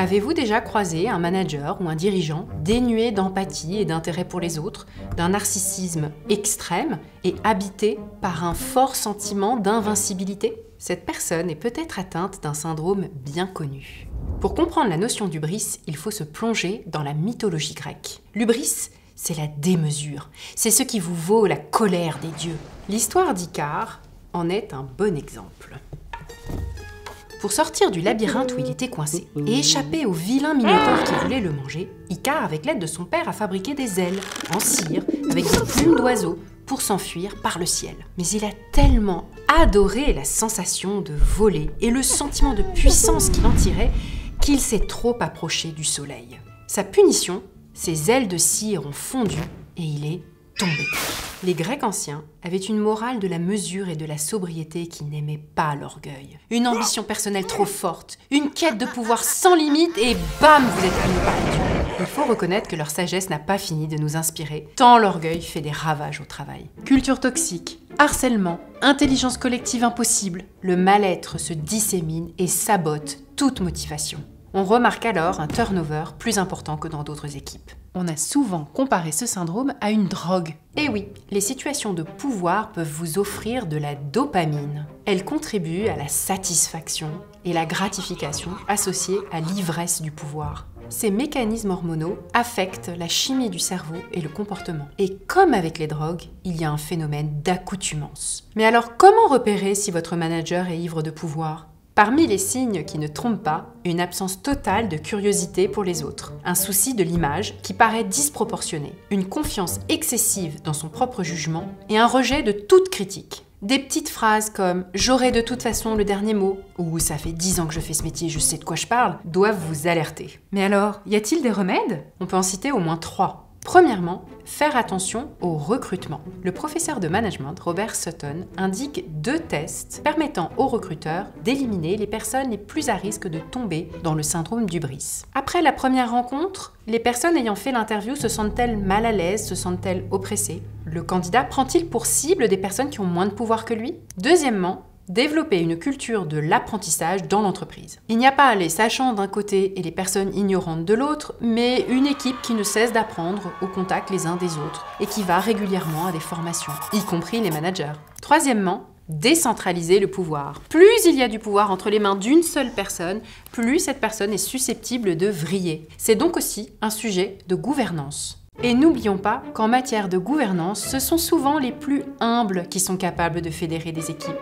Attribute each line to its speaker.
Speaker 1: Avez-vous déjà croisé un manager ou un dirigeant dénué d'empathie et d'intérêt pour les autres, d'un narcissisme extrême et habité par un fort sentiment d'invincibilité? Cette personne est peut-être atteinte d'un syndrome bien connu. Pour comprendre la notion d'ubris, il faut se plonger dans la mythologie grecque. L'ubris, c'est la démesure, c'est ce qui vous vaut la colère des dieux. L'histoire d'Icare en est un bon exemple. Pour sortir du labyrinthe où il était coincé et échapper au vilain minotaure qui voulait le manger, Icare, avec l'aide de son père, a fabriqué des ailes en cire avec des plumes d'oiseaux pour s'enfuir par le ciel. Mais il a tellement adoré la sensation de voler et le sentiment de puissance qu'il en tirait qu'il s'est trop approché du soleil. Sa punition, ses ailes de cire ont fondu et il est Les Grecs anciens avaient une morale de la mesure et de la sobriété qui n'aimait pas l'orgueil. Une ambition personnelle trop forte, une quête de pouvoir sans limite et bam, vous êtes puni par. Il faut reconnaître que leur sagesse n'a pas fini de nous inspirer, tant l'orgueil fait des ravages au travail. Culture toxique, harcèlement, intelligence collective impossible, le mal-être se dissémine et sabote toute motivation. On remarque alors un turnover plus important que dans d'autres équipes. On a souvent comparé ce syndrome à une drogue. Et oui, les situations de pouvoir peuvent vous offrir de la dopamine. Elles contribuent à la satisfaction et la gratification associées à l'ivresse du pouvoir. Ces mécanismes hormonaux affectent la chimie du cerveau et le comportement. Et comme avec les drogues, il y a un phénomène d'accoutumance. Mais alors comment repérer si votre manager est ivre de pouvoir? Parmi les signes qui ne trompent pas, une absence totale de curiosité pour les autres, un souci de l'image qui paraît disproportionné, une confiance excessive dans son propre jugement et un rejet de toute critique. Des petites phrases comme J'aurai de toute façon le dernier mot ou Ça fait dix ans que je fais ce métier, je sais de quoi je parle doivent vous alerter. Mais alors, y a-t-il des remèdes? On peut en citer au moins trois. Premièrement, faire attention au recrutement. Le professeur de management, Robert Sutton, indique deux tests permettant aux recruteurs d'éliminer les personnes les plus à risque de tomber dans le syndrome d'ubris. Après la première rencontre, les personnes ayant fait l'interview se sentent-elles mal à l'aise, se sentent-elles oppressées? Le candidat prend-il pour cible des personnes qui ont moins de pouvoir que lui? Deuxièmement, développer une culture de l'apprentissage dans l'entreprise. Il n'y a pas les sachants d'un côté et les personnes ignorantes de l'autre, mais une équipe qui ne cesse d'apprendre au contact les uns des autres et qui va régulièrement à des formations, y compris les managers. Troisièmement, décentraliser le pouvoir. Plus il y a du pouvoir entre les mains d'une seule personne, plus cette personne est susceptible de vriller. C'est donc aussi un sujet de gouvernance. Et n'oublions pas qu'en matière de gouvernance, ce sont souvent les plus humbles qui sont capables de fédérer des équipes.